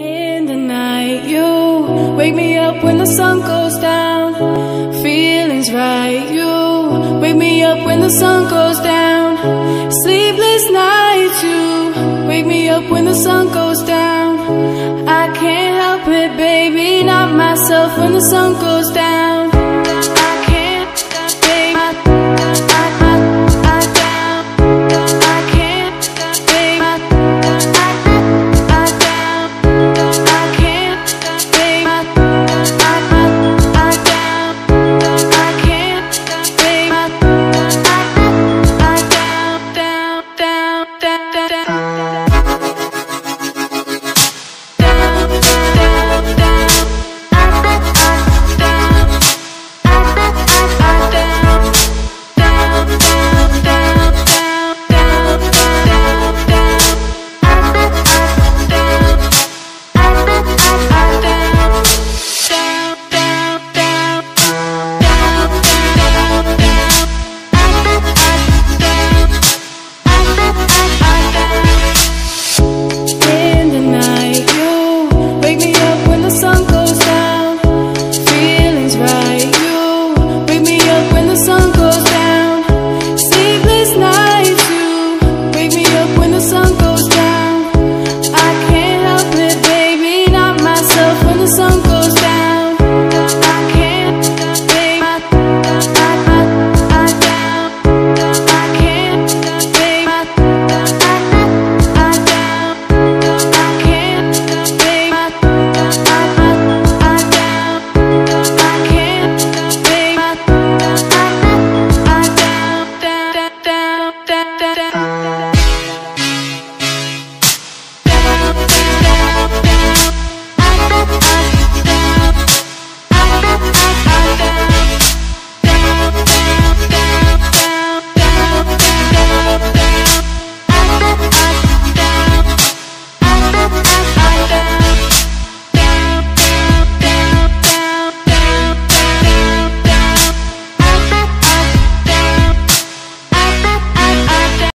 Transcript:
In the night, you wake me up when the sun goes down. Feelings right, you wake me up when the sun goes down. Sleepless nights, you wake me up when the sun goes down. I can't help it, baby, not myself when the sun goes down.